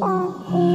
哦